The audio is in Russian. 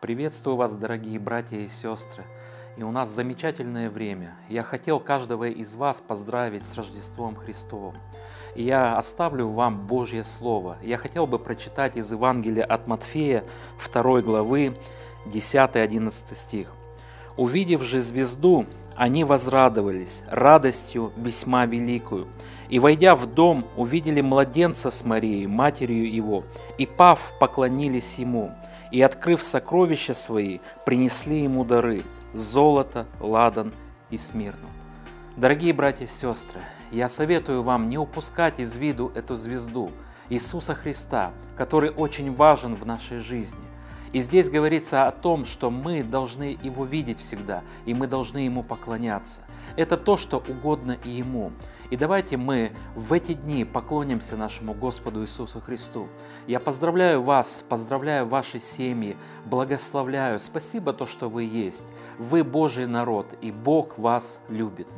Приветствую вас, дорогие братья и сестры. И у нас замечательное время. Я хотел каждого из вас поздравить с Рождеством Христовым. И я оставлю вам Божье Слово. Я хотел бы прочитать из Евангелия от Матфея 2 главы 10-11 стих. «Увидев же звезду, они возрадовались радостью весьма великую. И, войдя в дом, увидели младенца с Марией, матерью его, и, пав, поклонились ему и, открыв сокровища свои, принесли ему дары – золото, ладан и смирну. Дорогие братья и сестры, я советую вам не упускать из виду эту звезду Иисуса Христа, который очень важен в нашей жизни. И здесь говорится о том, что мы должны Его видеть всегда, и мы должны Ему поклоняться. Это то, что угодно Ему. И давайте мы в эти дни поклонимся нашему Господу Иисусу Христу. Я поздравляю вас, поздравляю ваши семьи, благословляю. Спасибо то, что вы есть. Вы Божий народ, и Бог вас любит.